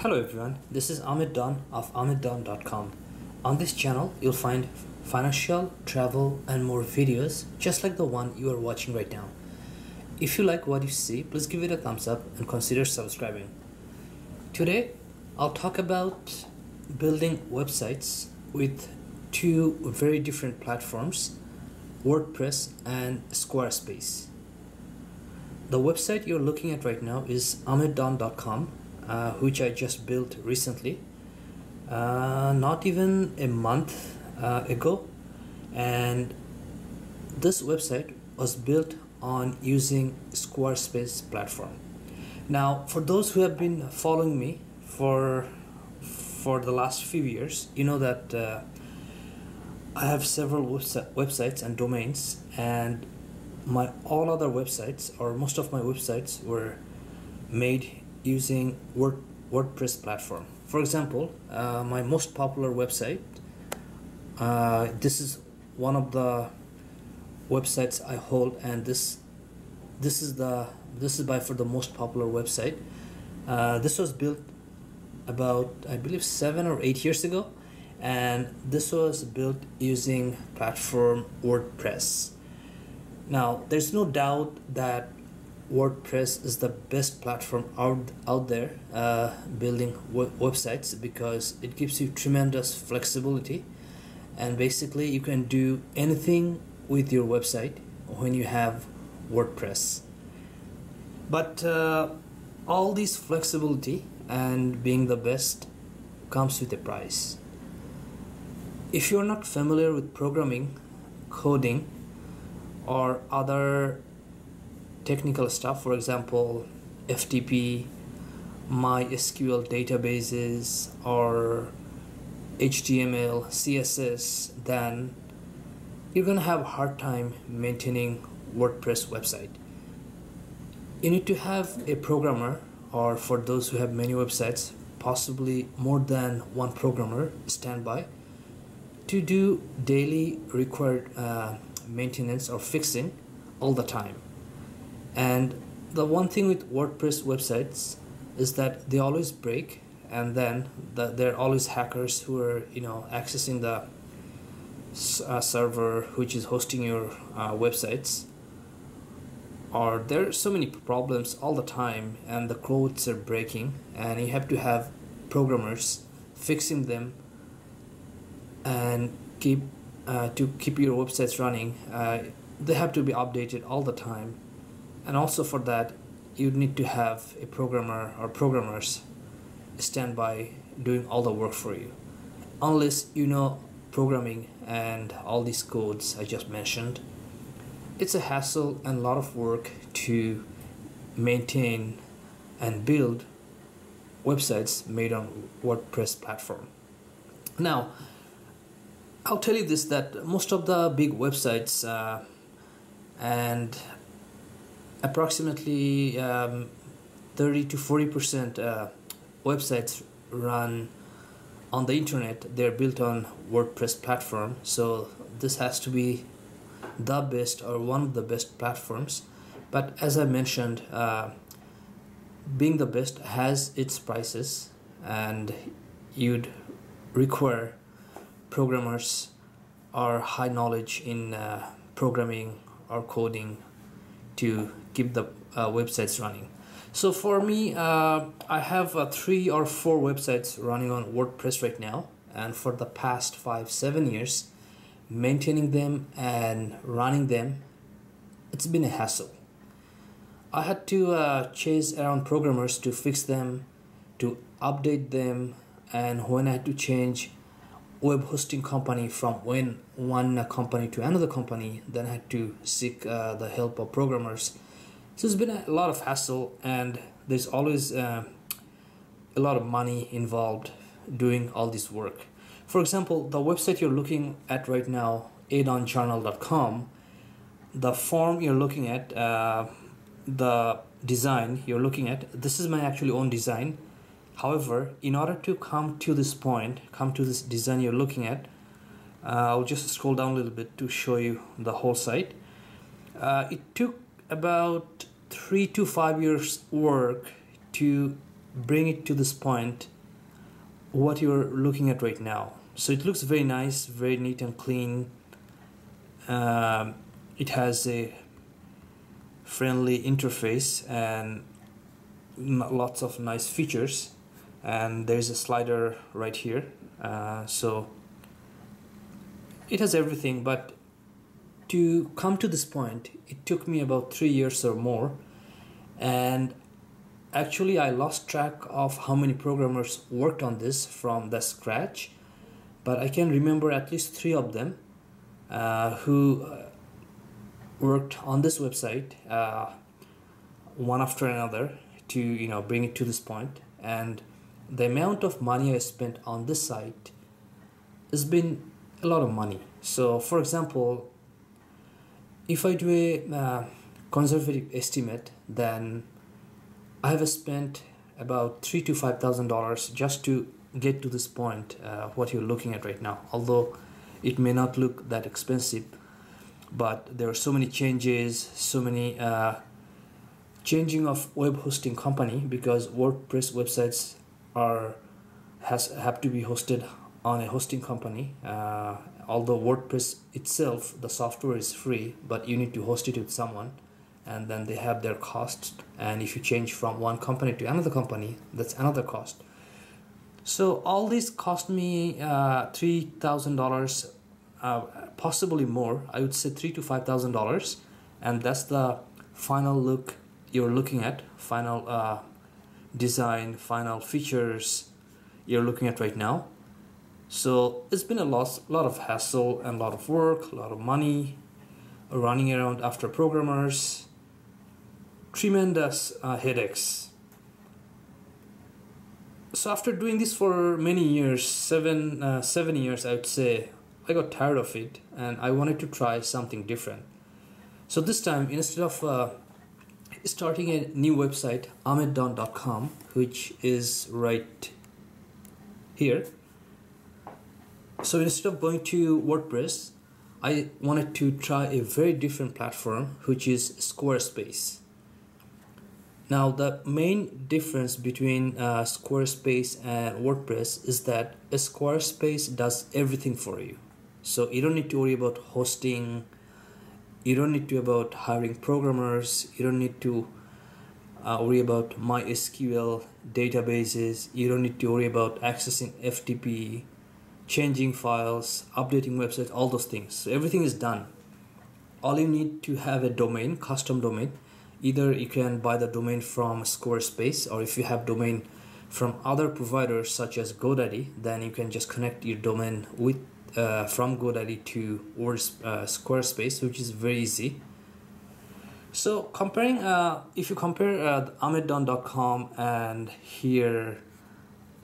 Hello everyone, this is Ahmed Dawn of AhmedDawn.com. On this channel, you'll find financial, travel, and more videos just like the one you are watching right now. If you like what you see, please give it a thumbs up and consider subscribing. Today, I'll talk about building websites with two very different platforms WordPress and Squarespace. The website you're looking at right now is AhmedDawn.com uh, which I just built recently, uh, not even a month uh, ago. And this website was built on using Squarespace platform. Now, for those who have been following me for for the last few years, you know that uh, I have several websi- websites and domains, and my all other websites or most of my websites were made using Word, WordPress platform. For example, uh, my most popular website, uh, this is one of the websites I hold and this this is the this is by for the most popular website. Uh, this was built about I believe seven or eight years ago and this was built using platform WordPress. Now there's no doubt that WordPress is the best platform out out there uh, building w- websites because it gives you tremendous flexibility, and basically you can do anything with your website when you have WordPress. But uh, all this flexibility and being the best comes with a price. If you're not familiar with programming, coding, or other technical stuff, for example, FTP, MySQL databases, or HTML, CSS, then you're gonna have a hard time maintaining WordPress website. You need to have a programmer, or for those who have many websites, possibly more than one programmer standby to do daily required uh, maintenance or fixing all the time and the one thing with WordPress websites is that they always break, and then the, there are always hackers who are you know accessing the uh, server which is hosting your uh, websites. Or there are so many problems all the time, and the codes are breaking, and you have to have programmers fixing them and keep uh, to keep your websites running. Uh, they have to be updated all the time and also for that you need to have a programmer or programmers stand by doing all the work for you. Unless you know programming and all these codes i just mentioned it's a hassle and a lot of work to maintain and build websites made on wordpress platform. Now i'll tell you this that most of the big websites uh, and approximately um, 30 to 40 percent uh, websites run on the internet. They're built on wordpress platform. So this has to be the best or one of the best platforms. But as i mentioned uh, being the best has its prices and you'd require programmers or high knowledge in uh, programming or coding to keep the uh, websites running. So for me, uh, I have uh, three or four websites running on WordPress right now, and for the past five seven years, maintaining them and running them, it's been a hassle. I had to uh, chase around programmers to fix them, to update them, and when I had to change web hosting company from when one company to another company then I had to seek uh, the help of programmers. So it's been a lot of hassle and there's always uh, a lot of money involved doing all this work. For example the website you're looking at right now adawnjournal.com the form you're looking at uh, the design you're looking at this is my actually own design However, in order to come to this point, come to this design you're looking at, uh, I'll just scroll down a little bit to show you the whole site. Uh, it took about three to five years work to bring it to this point what you're looking at right now. So it looks very nice very neat and clean. Um, it has a friendly interface and lots of nice features and there's a slider right here. Uh, so it has everything but to come to this point it took me about three years or more. And actually i lost track of how many programmers worked on this from the scratch but i can remember at least three of them uh, who uh, worked on this website uh, one after another to you know bring it to this point. And the amount of money i spent on this site has been a lot of money. So for example if i do a uh, conservative estimate then i have spent about three to five thousand dollars just to get to this point uh, what you're looking at right now. Although it may not look that expensive but there are so many changes so many uh, changing of web hosting company because wordpress websites are has have to be hosted on a hosting company uh, although wordpress itself the software is free but you need to host it with someone and then they have their costs and if you change from one company to another company that's another cost so all this cost me uh, three thousand dollars uh, possibly more. I would say three to five thousand dollars, and that's the final look you're looking at. Final uh, design, final features you're looking at right now. So it's been a lot, lot of hassle and a lot of work, a lot of money, running around after programmers, tremendous uh, headaches. So after doing this for many years, seven uh, seven years, I would say, I got tired of it and I wanted to try something different. So this time, instead of uh, starting a new website, ahmeddawn.com, which is right here. So instead of going to WordPress, I wanted to try a very different platform, which is Squarespace. Now, the main difference between uh, Squarespace and WordPress is that Squarespace does everything for you so you don't need to worry about hosting you don't need to about hiring programmers. You don't need to uh, worry about mysql databases. You don't need to worry about accessing ftp changing files updating websites all those things. So everything is done. All you need to have a domain custom domain. Either you can buy the domain from squarespace or if you have domain from other providers such as godaddy then you can just connect your domain with uh, from GoDaddy to Word, uh, Squarespace, which is very easy. So comparing, uh, if you compare uh, ahmeddawn.com and here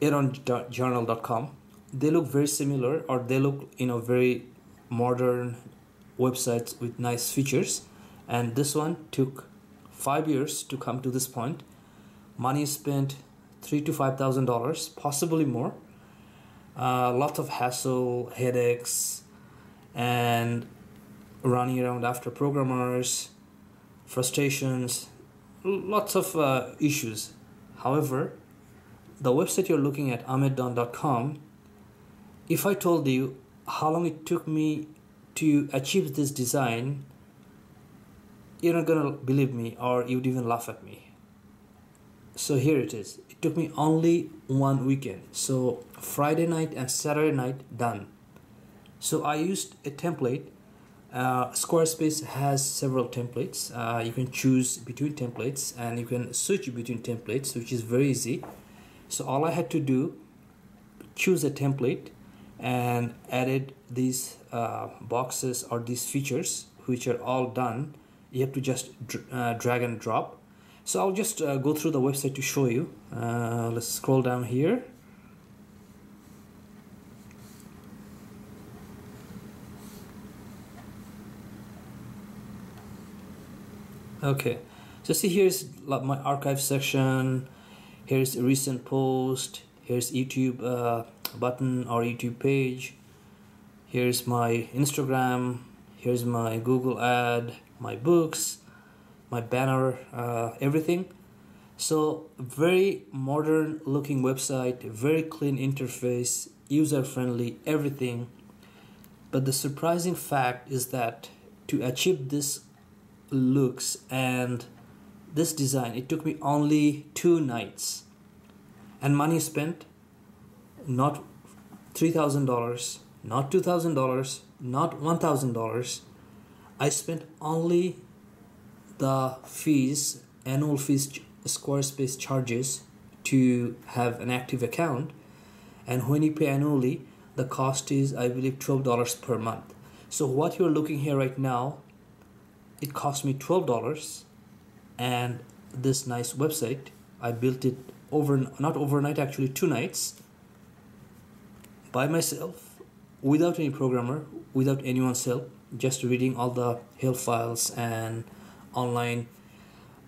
adawnjournal.com, they look very similar or they look you know very modern websites with nice features. And this one took five years to come to this point. Money spent three to five thousand dollars possibly more uh, lots of hassle, headaches, and running around after programmers, frustrations, lots of uh, issues. However, the website you're looking at, ahmeddawn.com, if I told you how long it took me to achieve this design, you're not gonna believe me or you'd even laugh at me. So here it is took me only one weekend. So friday night and saturday night done. So i used a template. Uh, squarespace has several templates. Uh, you can choose between templates and you can switch between templates which is very easy. So all i had to do choose a template and added these uh, boxes or these features which are all done. You have to just dr uh, drag and drop so I'll just uh, go through the website to show you. Uh, let's scroll down here. Okay. So see here's my archive section. Here's recent post. Here's YouTube uh, button or YouTube page. Here's my Instagram. Here's my Google ad my books my banner uh, everything So very modern looking website, very clean interface, user friendly, everything. But the surprising fact is that to achieve this looks and this design, it took me only two nights. And money spent not $3,000, not $2,000, not $1,000. I spent only the fees, annual fees Squarespace charges to have an active account. And when you pay annually, the cost is, I believe, $12 per month. So what you're looking here right now, it cost me $12 and this nice website, I built it over, not overnight, actually two nights by myself without any programmer, without anyone's help, just reading all the help files and online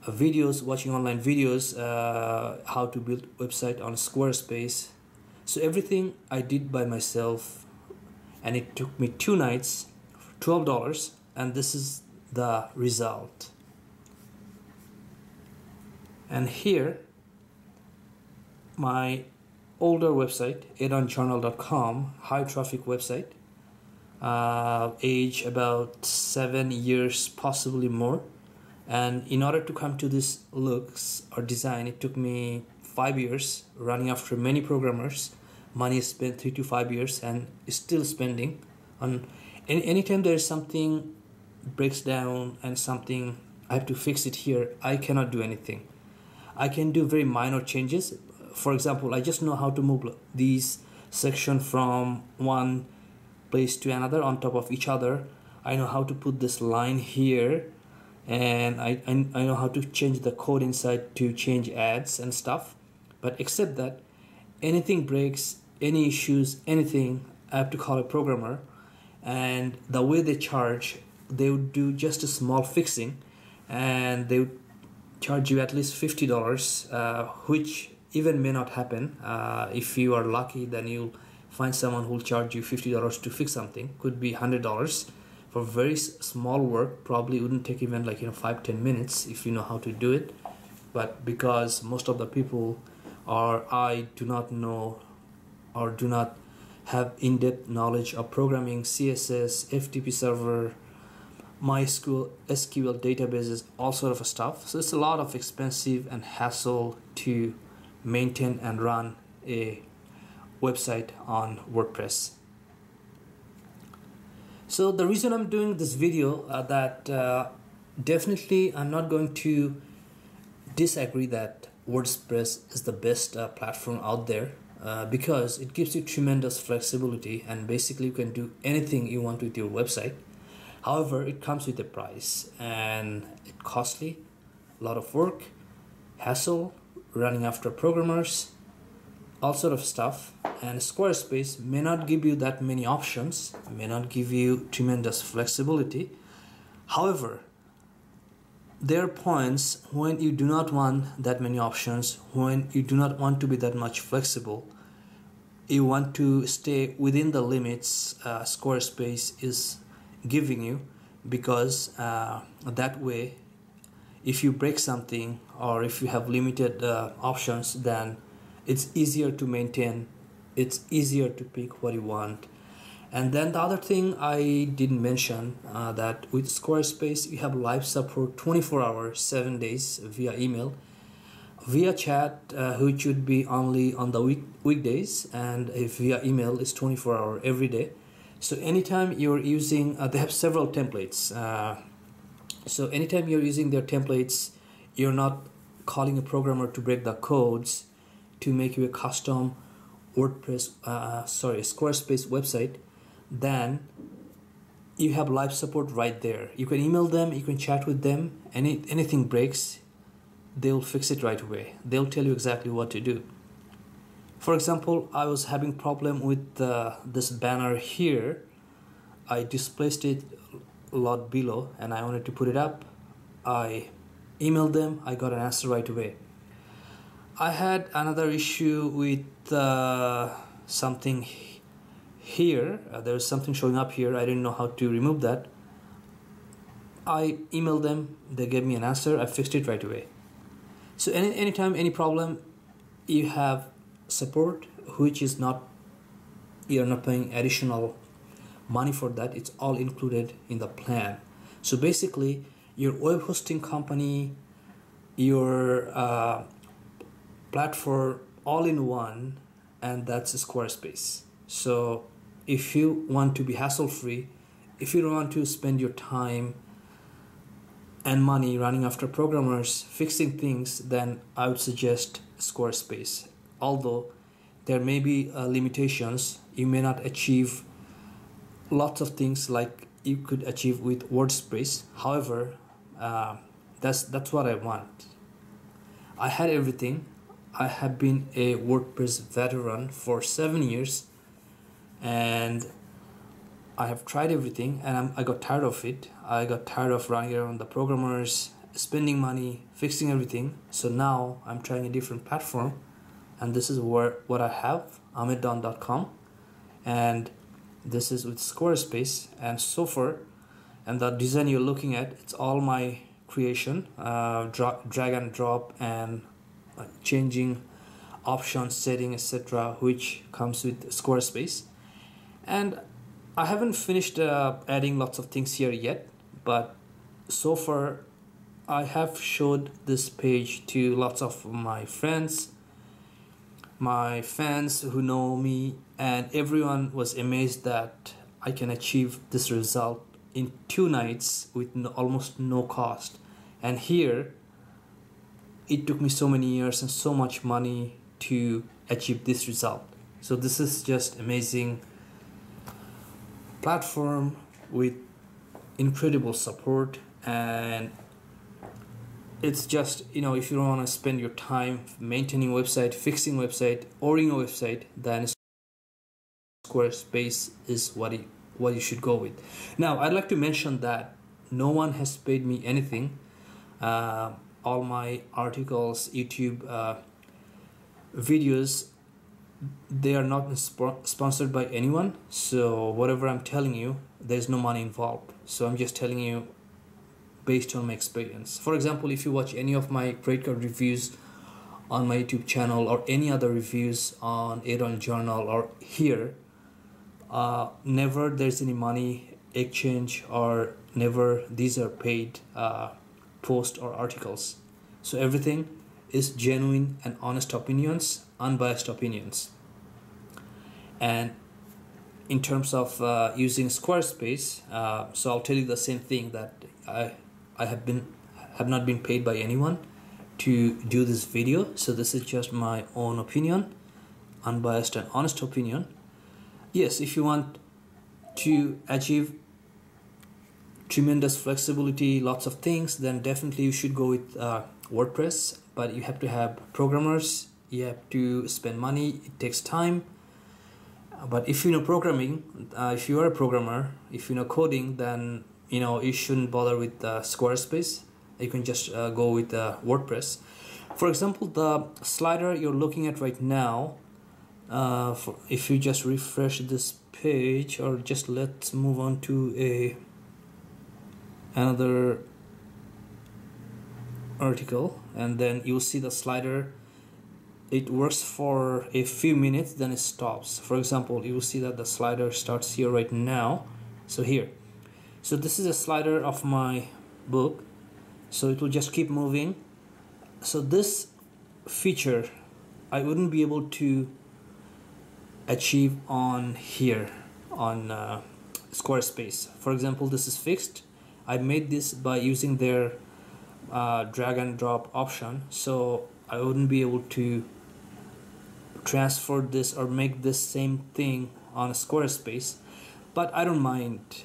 uh, videos, watching online videos, uh, how to build website on Squarespace. So everything I did by myself, and it took me two nights, twelve dollars, and this is the result. And here, my older website, adawnjournal.com, high traffic website, uh, age about seven years, possibly more. And in order to come to this looks or design, it took me five years running after many programmers. Money spent three to five years and still spending on any anytime there is something breaks down and something I have to fix it here, I cannot do anything. I can do very minor changes, for example, I just know how to move these section from one place to another on top of each other. I know how to put this line here and I, I, I know how to change the code inside to change ads and stuff. But except that, anything breaks, any issues, anything, I have to call a programmer. And the way they charge, they would do just a small fixing and they would charge you at least $50, uh, which even may not happen. Uh, if you are lucky, then you'll find someone who'll charge you $50 to fix something. Could be $100 for very small work. Probably wouldn't take even like you know five ten minutes if you know how to do it. But because most of the people are I do not know or do not have in-depth knowledge of programming, CSS, FTP server, MySQL, SQL databases, all sort of stuff. So it's a lot of expensive and hassle to maintain and run a website on WordPress. So the reason I'm doing this video uh, that uh, definitely I'm not going to disagree that WordPress is the best uh, platform out there uh, because it gives you tremendous flexibility and basically you can do anything you want with your website. However, it comes with a price and it costly, a lot of work, hassle, running after programmers, all sort of stuff. And Squarespace may not give you that many options, may not give you tremendous flexibility. However, there are points when you do not want that many options, when you do not want to be that much flexible. You want to stay within the limits uh, Squarespace is giving you because uh, that way if you break something or if you have limited uh, options then it's easier to maintain. It's easier to pick what you want. And then the other thing i didn't mention uh, that with squarespace you have live support 24 hours 7 days via email. Via chat uh, which would be only on the week weekdays and if via email is 24 hour every day. So anytime you're using uh, they have several templates uh, so anytime you're using their templates you're not calling a programmer to break the codes to make you a custom wordpress uh, sorry squarespace website then you have live support right there. You can email them you can chat with them. Any anything breaks they'll fix it right away. They'll tell you exactly what to do. For example i was having problem with uh, this banner here. I displaced it a lot below and I wanted to put it up. I emailed them, I got an answer right away. I had another issue with uh, something here. Uh, there was something showing up here. I didn't know how to remove that. I emailed them, they gave me an answer, I fixed it right away. so any anytime any problem you have support which is not you're not paying additional money for that it's all included in the plan so basically your web hosting company your uh, platform all in one and that's squarespace so if you want to be hassle free if you don't want to spend your time and money running after programmers fixing things then i would suggest squarespace although there may be uh, limitations you may not achieve lots of things like you could achieve with WordPress. However, uh, that's that's what I want. I had everything. I have been a WordPress veteran for seven years, and I have tried everything, and I'm, I got tired of it. I got tired of running around the programmers, spending money, fixing everything. So now I'm trying a different platform, and this is where what I have, ahmeddawn.com, and this is with Squarespace and so far and the design you're looking at it's all my creation uh, dra- drag and drop and changing options setting etc which comes with Squarespace. And I haven't finished uh, adding lots of things here yet but so far I have showed this page to lots of my friends my fans who know me and everyone was amazed that I can achieve this result in two nights with no, almost no cost. And here it took me so many years and so much money to achieve this result. So this is just amazing platform with incredible support and it's just you know if you don't want to spend your time maintaining website fixing website ordering a website then squarespace is what what you should go with. Now i'd like to mention that no one has paid me anything. Uh, all my articles youtube uh, videos they are not sp- sponsored by anyone so whatever i'm telling you there's no money involved so i'm just telling you based on my experience. For example, if you watch any of my credit card reviews on my YouTube channel or any other reviews on A Dawn Journal or here, uh, never there's any money exchange or never these are paid uh, post or articles. So everything is genuine and honest opinions, unbiased opinions. And in terms of uh, using Squarespace, uh, so I'll tell you the same thing that I I have been have not been paid by anyone to do this video so this is just my own opinion unbiased and honest opinion yes if you want to achieve tremendous flexibility lots of things then definitely you should go with uh, wordpress but you have to have programmers you have to spend money it takes time. But if you know programming uh, if you are a programmer if you know coding then you know you shouldn't bother with uh, Squarespace. You can just uh, go with uh, WordPress. For example the slider you're looking at right now uh, for, if you just refresh this page or just let's move on to a another article and then you'll see the slider. It works for a few minutes then it stops. For example you will see that the slider starts here right now. So here. So this is a slider of my book. So it will just keep moving. So this feature I wouldn't be able to achieve on here on uh, Squarespace. For example this is fixed I made this by using their uh, drag and drop option so I wouldn't be able to transfer this or make this same thing on Squarespace but I don't mind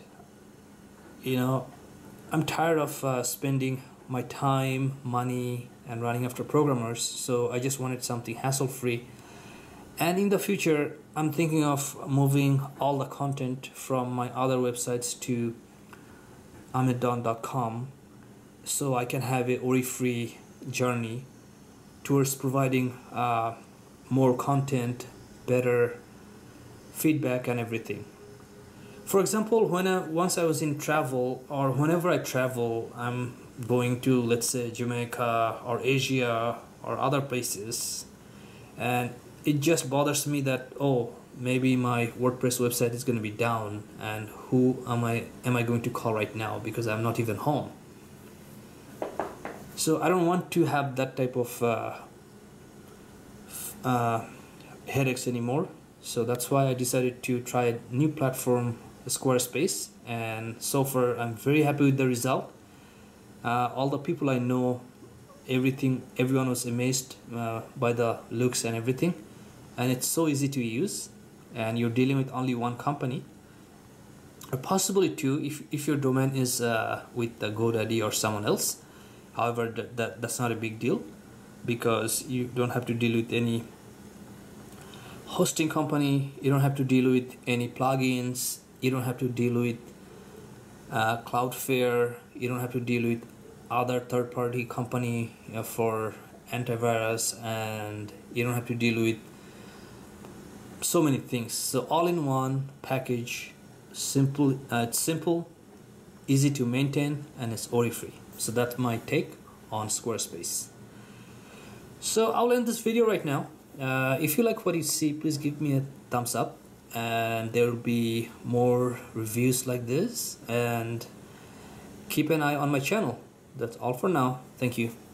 you know? I'm tired of uh, spending my time money and running after programmers so i just wanted something hassle free and in the future i'm thinking of moving all the content from my other websites to ahmeddawn.com so i can have a worry free journey towards providing uh, more content better feedback and everything. For example when I, once i was in travel or whenever i travel i'm going to let's say Jamaica or Asia or other places and it just bothers me that oh maybe my WordPress website is going to be down and who am I am I going to call right now because I'm not even home? So I don't want to have that type of uh, uh, headaches anymore. So that's why I decided to try a new platform Squarespace and so far I'm very happy with the result. Uh, all the people I know everything everyone was amazed uh, by the looks and everything and it's so easy to use and you're dealing with only one company or possibly two if, if your domain is uh, with the GoDaddy or someone else. However that, that that's not a big deal because you don't have to deal with any hosting company. You don't have to deal with any plugins. You don't have to deal with uh, Cloudflare. You don't have to deal with other third-party company you know, for antivirus and you don't have to deal with so many things. So all in one package simple uh, it's simple easy to maintain and it's worry free. So that's my take on squarespace. So i'll end this video right now. Uh, if you like what you see please give me a thumbs up and there will be more reviews like this and keep an eye on my channel. That's all for now. Thank you